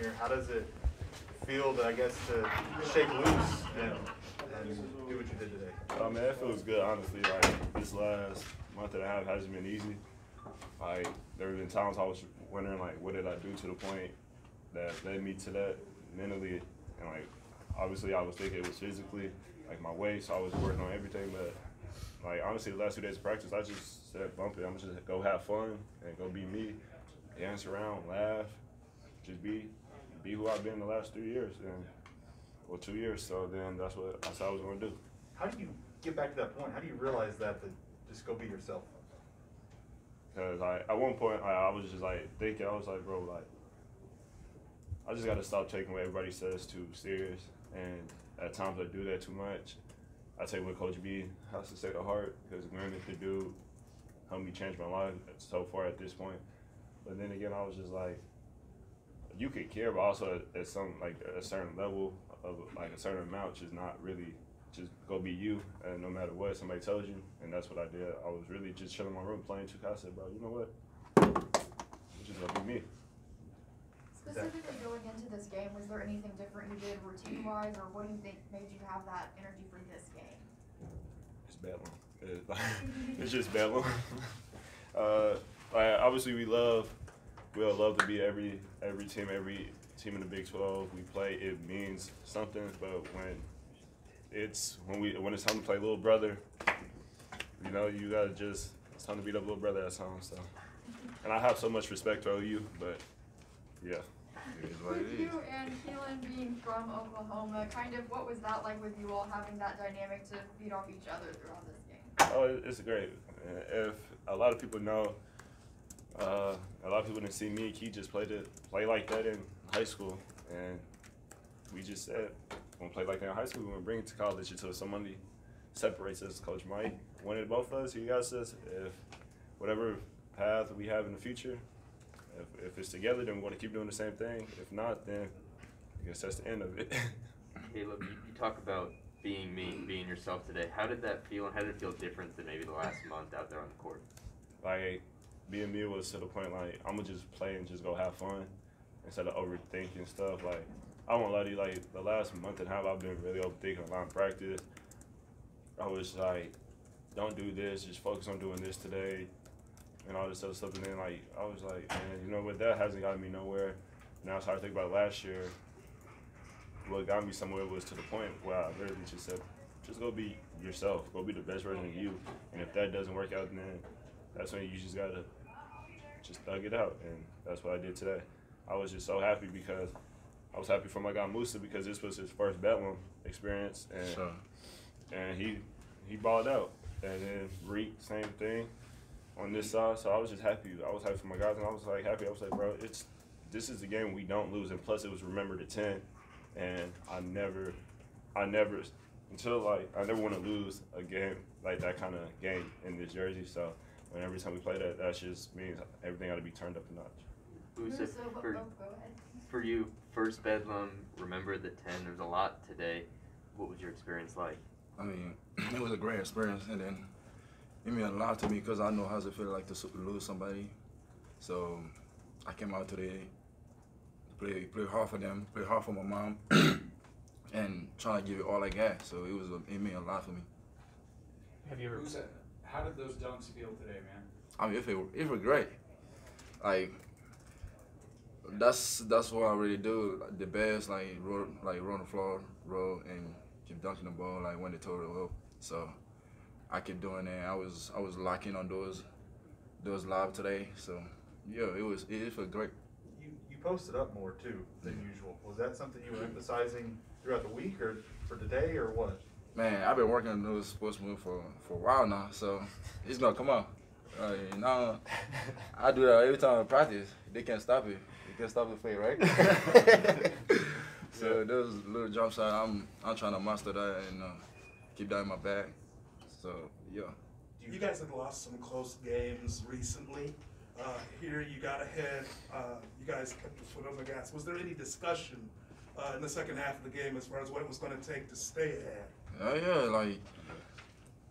here. How does it feel to, I guess, to shake loose and, and do what you did today? Oh man, it feels good honestly. Like this last month and a half hasn't been easy. Like there have been times I was wondering like what did I do to the point that led me to that mentally and like obviously I was thinking it was physically, like my weight, so I was working on everything, but like honestly the last two days of practice I just said bump it. I'm just go have fun and go be me, dance around, laugh, just be be who I've been the last three years and well two years. So then that's what I said I was gonna do. How do you get back to that point? How do you realize that to just go be yourself? Cause I, at one point, I, I was just like thinking, I was like, bro, like, I just gotta stop taking what everybody says too serious. And at times I do that too much. I take what Coach B has to say to heart because granted the dude helped me change my life so far at this point. But then again, I was just like, you could care, but also at, some like a certain level of like a certain amount, just not really just go be you, and no matter what somebody tells you, and that's what I did. I was really just chilling in my room playing 2K. I said, bro, you know what? I'm just gonna be me. Specifically going into this game, was there anything different you did routine wise, or what do you think made you have that energy for this game? It's Bedlam. It's, like, it's just Bedlam. uh, like, obviously, we love we all love to be every every team, every team in the Big 12 we play. It means something, but when it's when we when it's time to play little brother, you know, you gotta just it's time to beat up little brother at home. So, and I have so much respect for OU, but yeah. It is what it With you and Keylan being from Oklahoma, kind of what was that like with you all having that dynamic to feed off each other throughout this game? Oh, it's great. If a lot of people know, uh, a lot of people didn't see me. He just played it, play like that in high school, and we just said, "We're gonna play like that in high school. We're gonna bring it to college until somebody separates us." Coach Mike wanted both of us. He asked us if whatever path we have in the future, if, if it's together, then we're gonna keep doing the same thing. If not, then I guess that's the end of it. Kalib, you, you talk about being me, being yourself today. How did that feel, and how did it feel different than maybe the last month out there on the court? like being me was to the point like I'm gonna just play and just go have fun instead of overthinking stuff. Like I won't lie to you, like the last month and a half I've been really overthinking a lot in practice. I was like, don't do this, just focus on doing this today and all this other stuff. And then like I was like, man, you know what? That hasn't gotten me nowhere. Now I started thinking about last year. What got me somewhere was to the point where I literally just said, just go be yourself, go be the best version of you. And if that doesn't work out, then that's when you just gotta just thug it out, and that's what I did today. I was just so happy because I was happy for my guy Moussa because this was his first Bedlam experience, and Sure. and he he balled out. And then Reek, same thing on this side. So I was just happy. I was happy for my guys, and I was like happy. I was like, bro, it's this is the game we don't lose, and plus it was remembered at ten, and I never, I never until like I never want to lose a game like that kind of game in this jersey. So when every time we play that, that just means everything got to be turned up a notch. Moussa, Moussa, what- for, go ahead. for you, first Bedlam, remember the 10, there's a lot today. What was your experience like? I mean, it was a great experience, and then it meant a lot to me because I know how it feel like to lose somebody. So I came out today, play play hard for them, play hard for my mom, and trying to give it all I got. So it was a, it meant a lot for me. Have you ever? Who's that? How did those dunks feel today, man? I mean, if it it was great, like that's that's what I really do. Like, the best, like roll, like roll on the floor, roll, and keep dunking the ball, like when they told it up. So I kept doing that. I was I was locking on those those live today. So yeah, it was it was great. You, you posted up more too than usual. Was that something you were emphasizing throughout the week or for today or what? Man, I've been working on those sports moves for for a while now, so it's gonna come out. Uh, now I do that every time I practice. They can't stop it. They can't stop the fade, right? so those little jump shots, I'm I'm trying to master that and uh, keep that in my bag. So yeah. You guys have lost some close games recently. Uh, here you got ahead. Uh, you guys kept your foot on the gas. Was there any discussion uh, in the second half of the game as far as what it was going to take to stay ahead? Oh yeah, like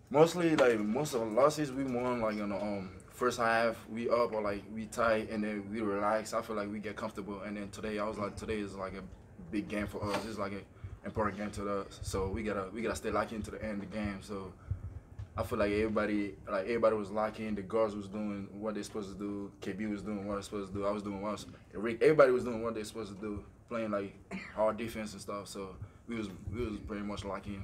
mostly like most of the losses we won like on the um first half we up or like we tight and then we relax. I feel like we get comfortable. And then today I was like, today is like a big game for us. It's like an important game to us. So we gotta we gotta stay locked into the end of the game. So I feel like everybody like everybody was locked in. The guards was doing what they're supposed to do. KB was doing what they're supposed to do. I was doing what I was, Rick. Everybody was doing what they're supposed to do, playing like hard defense and stuff. So we was we was pretty much locked in.